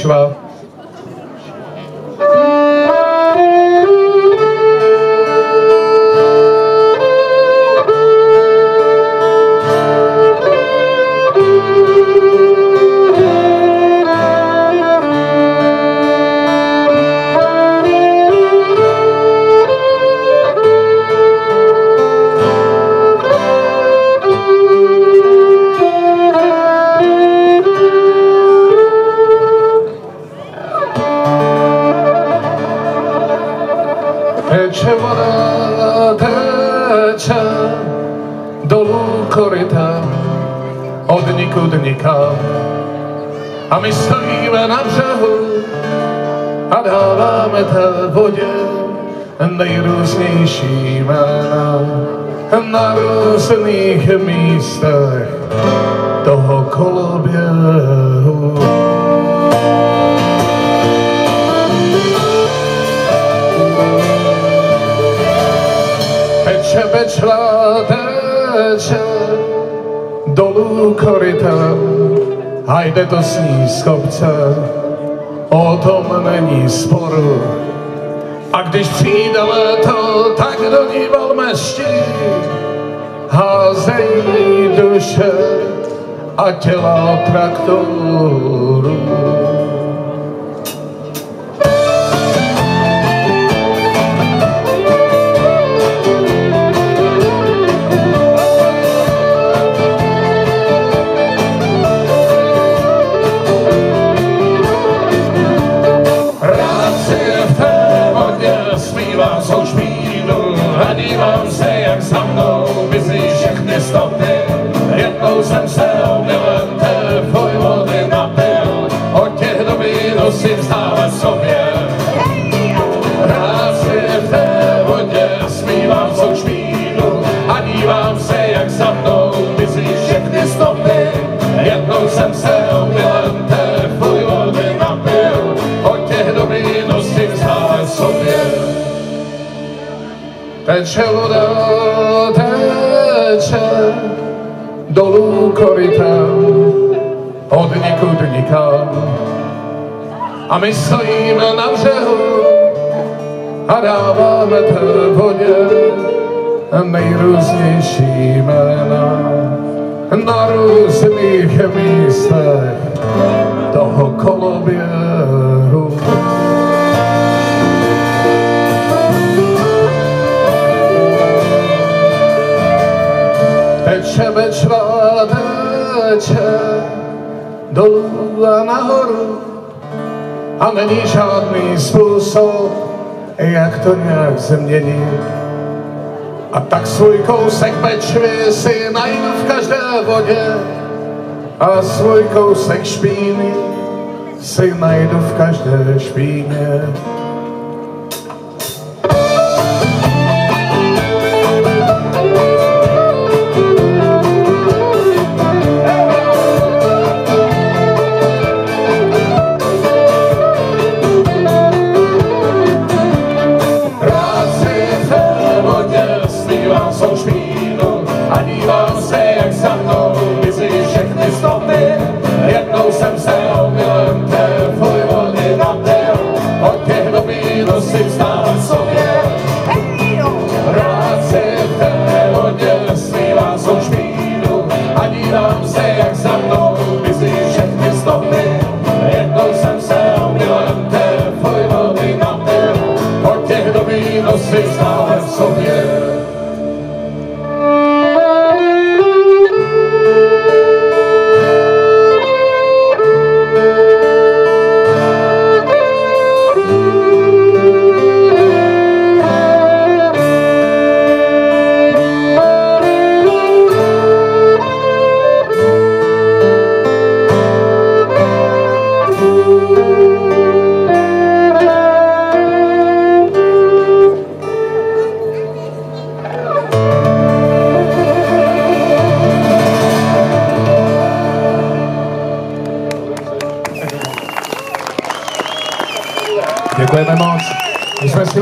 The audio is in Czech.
Schwab. Teče dolů koryta od nikud nikam. A my stojíme na břehu a dáváme té vodě nejrůznější jména na různých místech toho koloběhu. Teče Bečva, teče dolů korytem a jde to sní z kopce, o tom není sporu. A když přijde léto, tak do ní velmešti házejí duše a těla traktorů. Špínu a dívám Teče voda, teče dolů korytem od nikud nikam. A my stojíme na břehu a dáváme té vodě nejrůznější jména. Na různých místech Teče Bečva, teče dolů a nahoru a není žádný způsob, jak to nějak změnit. A tak svůj kousek Bečvy si najdu v každé vodě a svůj kousek špíny si najdu v každé špíně. Svou špínu a dívám se, jak za mnou mizí všechny stopy. Jednou jsem se omylem té tvoj vody napil, od těch dobí nosím stále sobě. Rád si v té vodě zpívám svou špínu a dívám se, jak za mnou mizí všechny stopy. Jednou jsem se omylem té tvoj vody napil, od těch dobí nosím stále Děkujeme moc. My jsme si